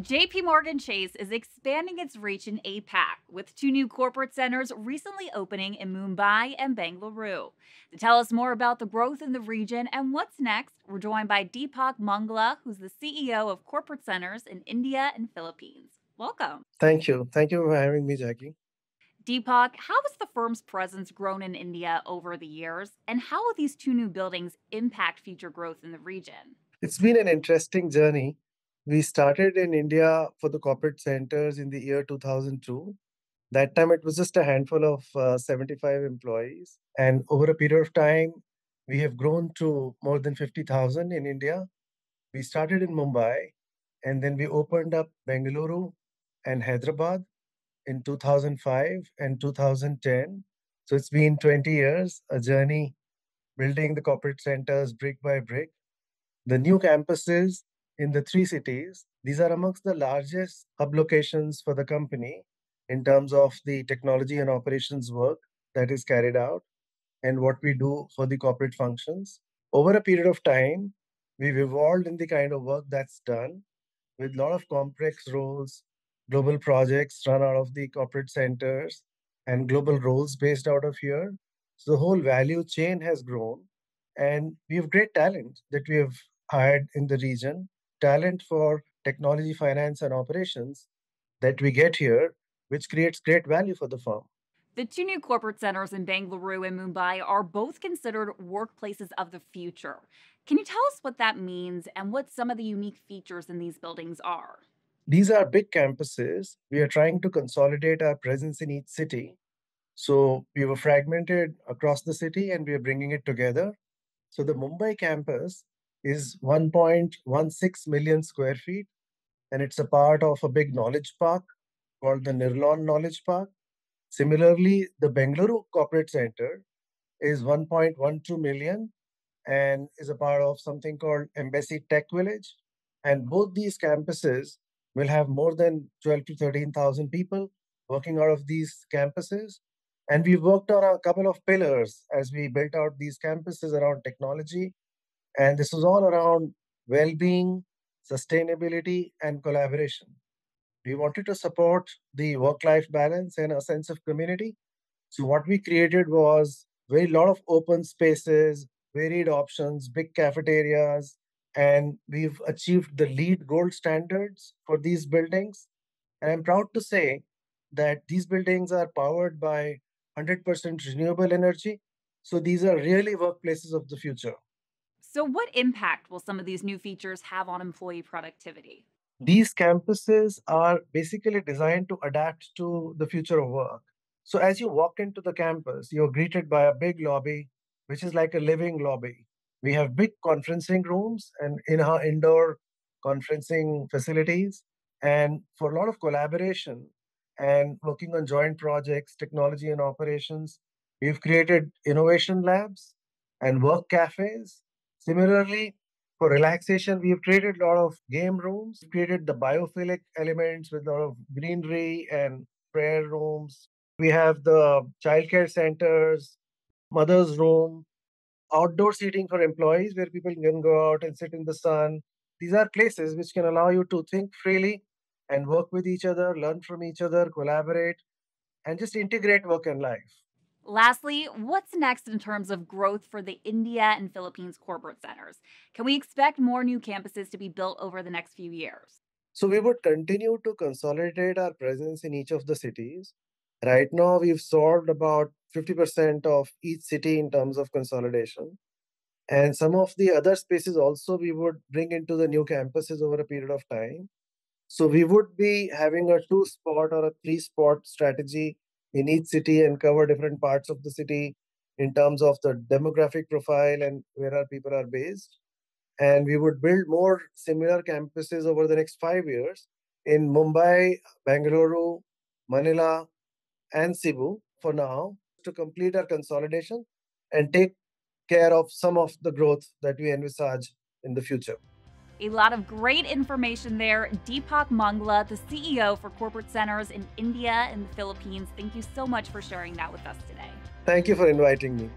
JP Morgan Chase is expanding its reach in APAC with two new corporate centers recently opening in Mumbai and Bengaluru. To tell us more about the growth in the region and what's next, we're joined by Deepak Mangla, who's the CEO of corporate centers in India and Philippines. Welcome. Thank you. Thank you for having me, Jackie. Deepak, how has the firm's presence grown in India over the years, and how will these two new buildings impact future growth in the region? It's been an interesting journey we started in India for the corporate centers in the year 2002. That time it was just a handful of uh, 75 employees. And over a period of time, we have grown to more than 50,000 in India. We started in Mumbai and then we opened up Bengaluru and Hyderabad in 2005 and 2010. So it's been 20 years, a journey building the corporate centers brick by brick. The new campuses in the three cities. These are amongst the largest hub locations for the company in terms of the technology and operations work that is carried out and what we do for the corporate functions. Over a period of time, we've evolved in the kind of work that's done with a lot of complex roles, global projects run out of the corporate centers, and global roles based out of here. So the whole value chain has grown, and we have great talent that we have hired in the region talent for technology, finance, and operations that we get here, which creates great value for the firm. The two new corporate centers in Bangalore and Mumbai are both considered workplaces of the future. Can you tell us what that means and what some of the unique features in these buildings are? These are big campuses. We are trying to consolidate our presence in each city. So we were fragmented across the city and we are bringing it together. So the Mumbai campus is 1.16 million square feet, and it's a part of a big knowledge park called the Nirlon Knowledge Park. Similarly, the Bengaluru Corporate Center is 1.12 million and is a part of something called Embassy Tech Village. And both these campuses will have more than 12 to 13,000 people working out of these campuses. And we worked on a couple of pillars as we built out these campuses around technology and this was all around well being, sustainability, and collaboration. We wanted to support the work life balance and a sense of community. So, what we created was very lot of open spaces, varied options, big cafeterias, and we've achieved the LEED gold standards for these buildings. And I'm proud to say that these buildings are powered by 100% renewable energy. So these are really workplaces of the future. So, what impact will some of these new features have on employee productivity? These campuses are basically designed to adapt to the future of work. So, as you walk into the campus, you're greeted by a big lobby, which is like a living lobby. We have big conferencing rooms and in our indoor conferencing facilities. And for a lot of collaboration and working on joint projects, technology and operations, we've created innovation labs and work cafes Similarly, for relaxation, we've created a lot of game rooms, created the biophilic elements with a lot of greenery and prayer rooms. We have the childcare centers, mother's room, outdoor seating for employees where people can go out and sit in the sun. These are places which can allow you to think freely and work with each other, learn from each other, collaborate, and just integrate work and life. Lastly, what's next in terms of growth for the India and Philippines corporate centers? Can we expect more new campuses to be built over the next few years? So, we would continue to consolidate our presence in each of the cities. Right now, we've solved about 50% of each city in terms of consolidation. And some of the other spaces also we would bring into the new campuses over a period of time. So, we would be having a two spot or a three spot strategy in each city and cover different parts of the city in terms of the demographic profile and where our people are based. And we would build more similar campuses over the next five years in Mumbai, Bangalore, Manila, and Cebu for now to complete our consolidation and take care of some of the growth that we envisage in the future. A lot of great information there. Deepak Mangla, the CEO for corporate centers in India and the Philippines. Thank you so much for sharing that with us today. Thank you for inviting me.